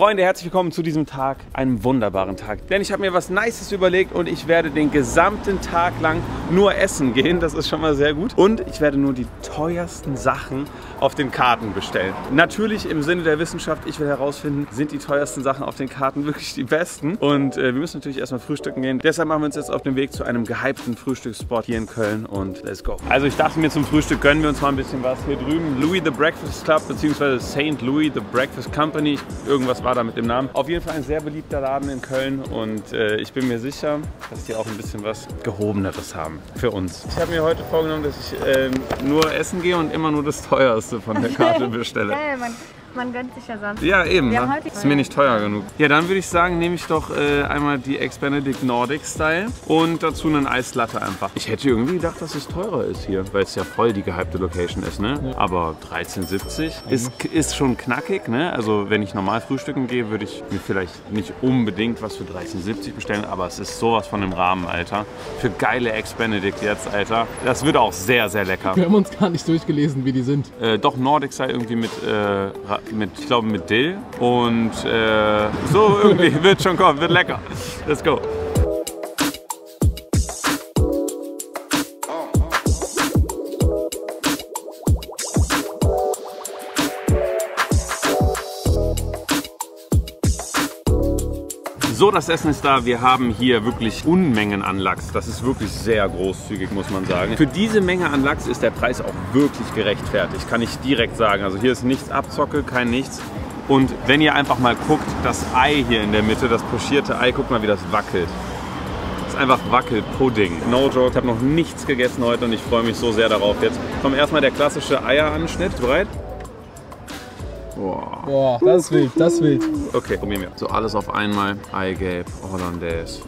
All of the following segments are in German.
Freunde, herzlich willkommen zu diesem Tag, einem wunderbaren Tag. Denn ich habe mir was Nices überlegt und ich werde den gesamten Tag lang nur essen gehen. Das ist schon mal sehr gut. Und ich werde nur die teuersten Sachen auf den Karten bestellen. Natürlich im Sinne der Wissenschaft, ich will herausfinden, sind die teuersten Sachen auf den Karten wirklich die besten. Und äh, wir müssen natürlich erstmal frühstücken gehen. Deshalb machen wir uns jetzt auf den Weg zu einem gehypten Frühstücksspot hier in Köln und let's go. Also ich dachte mir zum Frühstück gönnen wir uns mal ein bisschen was. Hier drüben Louis the Breakfast Club bzw. St. Louis the Breakfast Company. Irgendwas war da mit dem Namen. Auf jeden Fall ein sehr beliebter Laden in Köln und äh, ich bin mir sicher, dass die auch ein bisschen was Gehobeneres haben für uns. Ich habe mir heute vorgenommen, dass ich äh, nur essen gehe und immer nur das teuerste von der Karte bestelle. Geil, man gönnt sich ja sonst. Ja, eben. Wir haben Ne? heute- Ist mir nicht teuer genug. Ja, dann würde ich sagen, nehme ich doch äh, einmal die Eggs Benedict Nordic Style und dazu einen Eislatte einfach. Ich hätte irgendwie gedacht, dass es teurer ist hier, weil es ja voll die gehypte Location ist, ne? Aber 13,70 ist, ist schon knackig, ne? Also wenn ich normal frühstücken gehe, würde ich mir vielleicht nicht unbedingt was für 13,70 bestellen, aber es ist sowas von im Rahmen, Alter. Für geile Eggs Benedict jetzt, Alter. Das wird auch sehr, sehr lecker. Wir haben uns gar nicht durchgelesen, wie die sind. Äh, doch, Nordic sei irgendwie mit, äh, Mit, ich glaube mit Dill. Und äh, so irgendwie wird schon kommen, wird lecker. Let's go. So, das Essen ist da. Wir haben hier wirklich Unmengen an Lachs. Das ist wirklich sehr großzügig, muss man sagen. Für diese Menge an Lachs ist der Preis auch wirklich gerechtfertigt, kann ich direkt sagen. Also hier ist nichts Abzocke, kein nichts. Und wenn ihr einfach mal guckt, das Ei hier in der Mitte, das pochierte Ei, guckt mal, wie das wackelt. Das ist einfach Wackelpudding. No joke, ich habe noch nichts gegessen heute und ich freue mich so sehr darauf. Jetzt kommt erstmal der klassische Eieranschnitt. Bereit? Boah. Boah, das ist wild, das ist wild. Okay, probieren wir. So alles auf einmal. Eigelb, Hollandaise.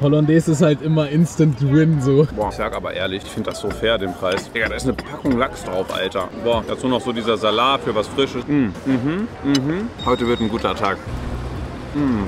Hollandaise ist halt immer Instant Win so. Boah, ich sag aber ehrlich, ich finde das so fair, den Preis. Digga, da ist eine Packung Lachs drauf, Alter. Boah, dazu noch so dieser Salat für was Frisches. Mm, mhm, mhm. Heute wird ein guter Tag. Mm.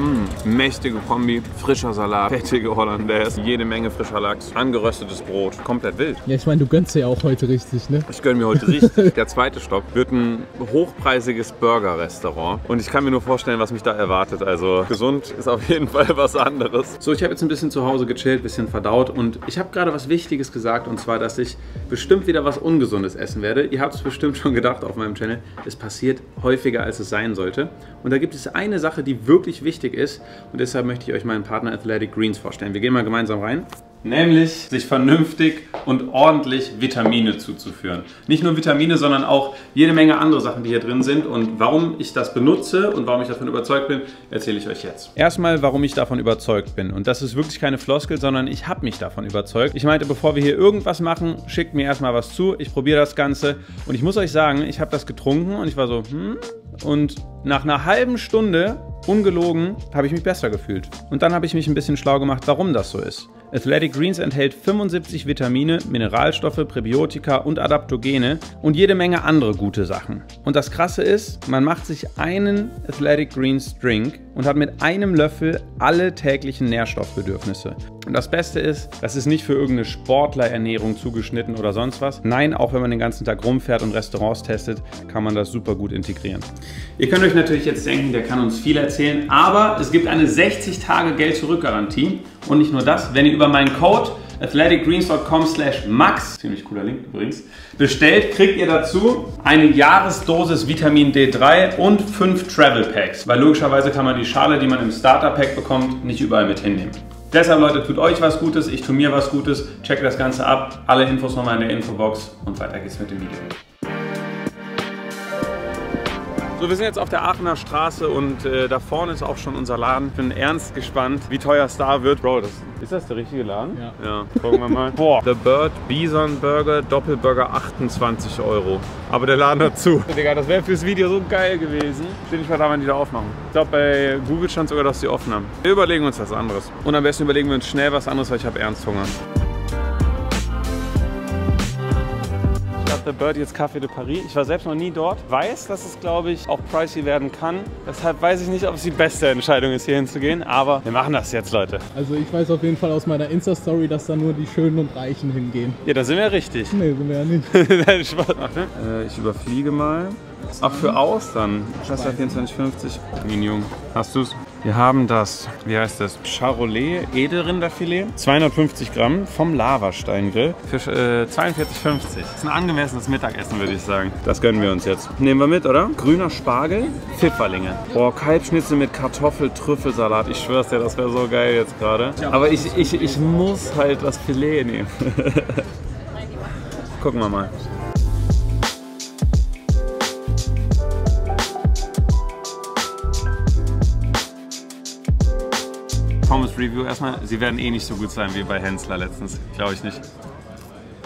Mm. Mächtige Kombi, frischer Salat, fettige Hollandaise, jede Menge frischer Lachs, angeröstetes Brot, komplett wild. Ja, ich meine, du gönnst dir ja auch heute richtig, ne? Ich gönne mir heute richtig. Der zweite Stopp wird ein hochpreisiges Burger-Restaurant. Und ich kann mir nur vorstellen, was mich da erwartet. Also gesund ist auf jeden Fall was anderes. So, ich habe jetzt ein bisschen zu Hause gechillt, ein bisschen verdaut. Und ich habe gerade was Wichtiges gesagt. Und zwar, dass ich bestimmt wieder was Ungesundes essen werde. Ihr habt es bestimmt schon gedacht auf meinem Channel. Es passiert häufiger, als es sein sollte. Und da gibt es eine Sache, die wirklich wichtig ist. Und deshalb möchte ich euch meinen Partner Athletic Greens vorstellen. Wir gehen mal gemeinsam rein. Nämlich sich vernünftig und ordentlich Vitamine zuzuführen. Nicht nur Vitamine, sondern auch jede Menge andere Sachen, die hier drin sind. Und warum ich das benutze und warum ich davon überzeugt bin, erzähle ich euch jetzt. Erstmal, warum ich davon überzeugt bin. Und das ist wirklich keine Floskel, sondern ich habe mich davon überzeugt. Ich meinte, bevor wir hier irgendwas machen, schickt mir erstmal was zu. Ich probiere das Ganze. Und ich muss euch sagen, ich habe das getrunken und ich war so, hm. Und nach einer halben Stunde ungelogen, habe ich mich besser gefühlt. Und dann habe ich mich ein bisschen schlau gemacht, warum das so ist. Athletic Greens enthält 75 Vitamine, Mineralstoffe, Präbiotika und Adaptogene und jede Menge andere gute Sachen. Und das Krasse ist, man macht sich einen Athletic Greens Drink und hat mit einem Löffel alle täglichen Nährstoffbedürfnisse. Und das Beste ist, das ist nicht für irgendeine Sportlerernährung zugeschnitten oder sonst was. Nein, auch wenn man den ganzen Tag rumfährt und Restaurants testet, kann man das super gut integrieren. Ihr könnt euch natürlich jetzt denken, der kann uns viel erzählen, aber es gibt eine 60-Tage-Geld-Zurück-Garantie. Und nicht nur das, wenn ihr über meinen Code athleticgreens.com slash max, ziemlich cooler Link übrigens, bestellt, kriegt ihr dazu eine Jahresdosis Vitamin D3 und fünf Travel Packs. Weil logischerweise kann man die Schale, die man im Starter Pack bekommt, nicht überall mit hinnehmen. Deshalb Leute, tut euch was Gutes, ich tue mir was Gutes, checkt das Ganze ab, alle Infos nochmal in der Infobox und weiter geht's mit dem Video. So, wir sind jetzt auf der Aachener Straße und äh, da vorne ist auch schon unser Laden. Ich bin ernst gespannt, wie teuer es da wird. Bro, das, ist das der richtige Laden? Ja. Ja, gucken wir mal. Boah, The Bird Bison Burger, Doppelburger 28 Euro. Aber der Laden hat zu. Digga, das wäre fürs Video so geil gewesen. Steht nicht mal da, wann die da aufmachen. Ich glaube, bei Google stand sogar, dass die offen haben. Wir überlegen uns was anderes. Und am besten überlegen wir uns schnell was anderes, weil ich habe ernst Hunger. The Bird jetzt Café de Paris. Ich war selbst noch nie dort. Weiß, dass es, glaube ich, auch pricey werden kann. Deshalb weiß ich nicht, ob es die beste Entscheidung ist, hier hinzugehen. Aber wir machen das jetzt, Leute. Also ich weiß auf jeden Fall aus meiner Insta-Story, dass da nur die Schönen und Reichen hingehen. Ja, da sind wir richtig. Nee, sind wir ja nicht. Nein, Spaß. Äh, ich überfliege mal. Ach, für Austern. Cluster 24,50. Min Jung. Hast du's? Wir haben das, wie heißt das? Charolais Edelrinderfilet. 250 Gramm vom Lavasteingrill für äh, 42,50. Das ist ein angemessenes Mittagessen, würde ich sagen. Das gönnen wir uns jetzt. Nehmen wir mit, oder? Grüner Spargel, Pfifferlinge. Boah, Kalbschnitzel mit Kartoffel-Trüffelsalat. Ich schwör's dir, das wäre so geil jetzt gerade. Aber ich, ich, ich muss halt das Filet nehmen. Gucken wir mal. Pommes Review erstmal. Sie werden eh nicht so gut sein wie bei Hensler letztens. Glaube ich nicht.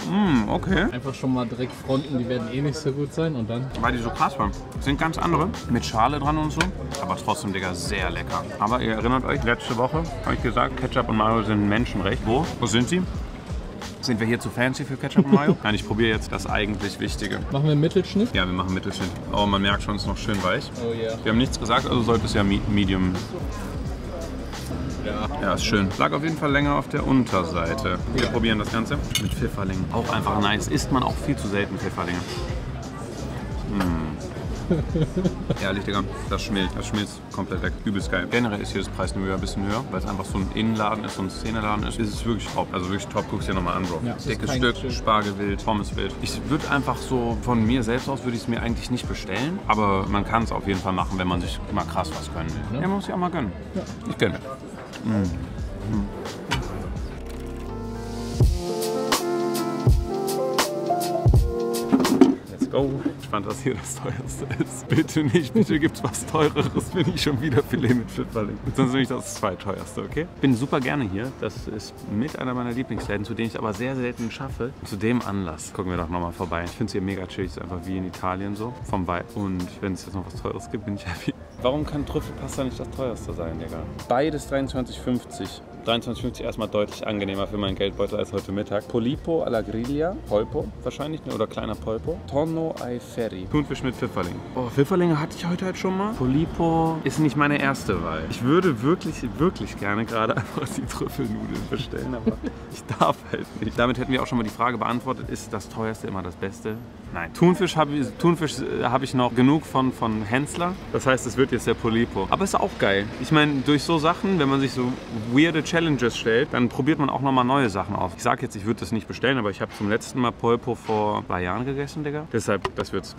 Mm, okay. Einfach schon mal direkt fronten, die werden eh nicht so gut sein und dann. Weil die so krass waren. Sind ganz andere. Mit Schale dran und so. Aber trotzdem, Digga, sehr lecker. Aber ihr erinnert euch, letzte Woche habe ich gesagt, Ketchup und Mayo sind Menschenrecht. Wo? Wo sind sie? Sind wir hier zu fancy für Ketchup und Mayo? Nein, ich probiere jetzt das eigentlich Wichtige. Machen wir einen Mittelschnitt? Ja, wir machen Mittelschnitt. Oh, man merkt schon, es ist noch schön weich. Oh ja. Wir haben nichts gesagt, also sollte es ja me- Medium. Ja. Ist schön. Lag auf jeden Fall länger auf der Unterseite. Wir probieren das Ganze mit Pfifferlingen. Auch einfach nice. Isst man auch viel zu selten Pfifferlinge. Ehrlich, Digga, das schmilzt. Das schmilzt komplett weg. Übelst geil. Generell ist hier das Preisniveau ein bisschen höher, weil es einfach so ein Innenladen ist, so ein Szeneladen ist. Ist es wirklich top. Also wirklich top. Guck's dir nochmal an, Bro. Ja, es ist Dickes Stück, Chill. Spargelwild, Pommeswild. Ich würde einfach so von mir selbst aus würde ich es mir eigentlich nicht bestellen, aber man kann es auf jeden Fall machen, wenn man sich mal krass was gönnen will. Ja, man muss sich auch mal gönnen. Ich gönne. Let's go. Ich fand, dass hier das teuerste ist. Bitte nicht, bitte gibt's was teureres, bin ich schon wieder Filet mit Pfifferling. Sonst nehme ich das zweiteuerste, okay? Bin super gerne hier. Das ist mit einer meiner Lieblingsläden, zu denen ich aber sehr selten schaffe. Zu dem Anlass gucken wir doch nochmal vorbei. Ich finde es hier mega chillig, ist einfach wie in Italien so, vom Vibe. Und wenn es jetzt noch was Teures gibt, bin ich happy. Warum kann Trüffelpasta nicht das teuerste sein, Digga? Beides 23,50. 23,50 erstmal deutlich angenehmer für meinen Geldbeutel als heute Mittag. Polipo alla griglia, Polpo wahrscheinlich, ne, oder kleiner Polpo. Tonno ai ferri. Thunfisch mit Pfifferling. Oh, Pfifferlinge hatte ich heute halt schon mal. Polipo ist nicht meine erste Wahl. Ich würde wirklich, wirklich gerne gerade einfach die Trüffelnudeln bestellen, aber ich darf halt nicht. Damit hätten wir auch schon mal die Frage beantwortet, ist das teuerste immer das Beste? Nein. Thunfisch habe ich, Thunfisch äh, habe ich noch genug von, von Hensler. Das heißt, es wird jetzt der Polipo. Aber ist auch geil. Ich meine, durch so Sachen, wenn man sich so weirde Challenges stellt, dann probiert man auch nochmal neue Sachen aus. Ich sage jetzt, ich würde das nicht bestellen, aber ich habe zum letzten Mal Polpo vor zwei Jahren gegessen, Digga. Deshalb, das wird's.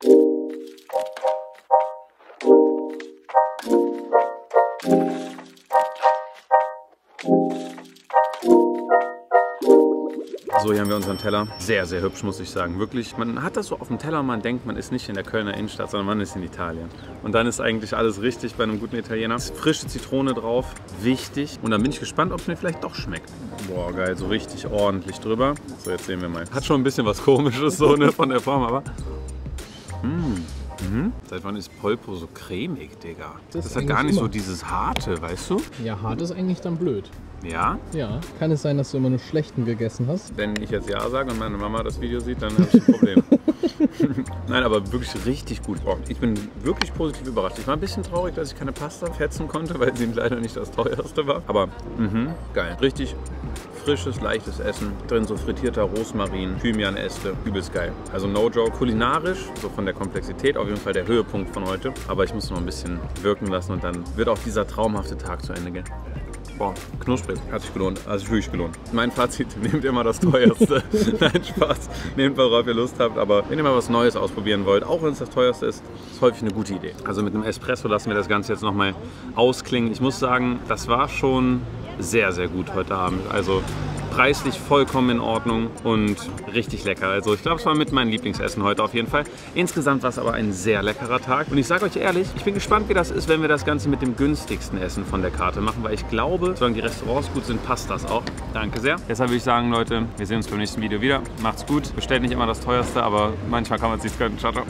So, hier haben wir unseren Teller. Sehr, sehr hübsch, muss ich sagen. Wirklich, man hat das so auf dem Teller man denkt, man ist nicht in der Kölner Innenstadt, sondern man ist in Italien. Und dann ist eigentlich alles richtig bei einem guten Italiener. Frische Zitrone drauf, wichtig. Und dann bin ich gespannt, ob es mir vielleicht doch schmeckt. Boah, geil, so richtig ordentlich drüber. So, jetzt sehen wir mal. Hat schon ein bisschen was Komisches so, ne, von der Form, aber... Mm. Mhm. Seit wann ist Polpo so cremig, Digga? Das Das, ist hat gar nicht so immer. dieses Harte, weißt du? Ja, hart ist eigentlich dann blöd. Ja? Ja. Kann es sein, dass du immer nur schlechten gegessen hast? Wenn ich jetzt Ja sage und meine Mama das Video sieht, dann habe ich ein Problem. Nein, aber wirklich richtig gut. Boah, ich bin wirklich positiv überrascht. Ich war ein bisschen traurig, dass ich keine Pasta fetzen konnte, weil sie leider nicht das teuerste war. Aber mhm, geil. Richtig frisches, leichtes Essen. Drin so frittierter Rosmarin, Thymianäste. Übelst geil. Also no joke. Kulinarisch, so von der Komplexität, auf jeden Fall der Höhepunkt von heute. Aber ich muss noch ein bisschen wirken lassen und dann wird auch dieser traumhafte Tag zu Ende gehen. Boah, knusprig. Hat sich gelohnt. Hat sich wirklich gelohnt. Mein Fazit, nehmt immer das teuerste. Nein, Spaß. Nehmt, worauf ihr Lust habt. Aber wenn ihr mal was Neues ausprobieren wollt, auch wenn es das teuerste ist, ist häufig eine gute Idee. Also mit einem Espresso lassen wir das Ganze jetzt nochmal ausklingen. Ich muss sagen, das war schon sehr, sehr gut heute Abend. Also preislich vollkommen in Ordnung und richtig lecker. Also ich glaube, es war mit meinem Lieblingsessen heute auf jeden Fall. Insgesamt war es aber ein sehr leckerer Tag. Und ich sage euch ehrlich, ich bin gespannt, wie das ist, wenn wir das Ganze mit dem günstigsten Essen von der Karte machen, weil ich glaube, solange die Restaurants gut sind, passt das auch. Danke sehr. Deshalb würde ich sagen, Leute, wir sehen uns beim nächsten Video wieder. Macht's gut. Bestellt nicht immer das teuerste, aber manchmal kann man es sich gönnen. Ciao, ciao.